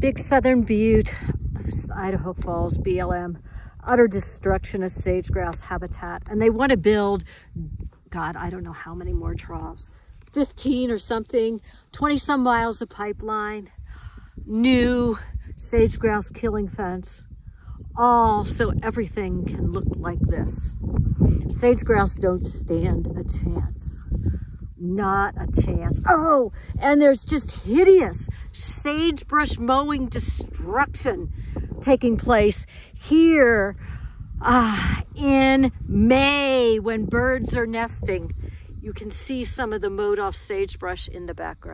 Big Southern Butte, Idaho Falls, BLM, utter destruction of sage grouse habitat. And they want to build, God, I don't know how many more troughs, 15 or something, 20 some miles of pipeline, new sage grouse killing fence, all so everything can look like this. Sage grouse don't stand a chance. Not a chance. Oh, and there's just hideous sagebrush mowing destruction taking place here uh, in May when birds are nesting. You can see some of the mowed off sagebrush in the background.